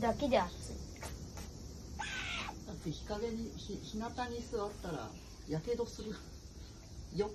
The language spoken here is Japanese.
だけで暑い。だって日陰に日日向に座ったらやけどするよ。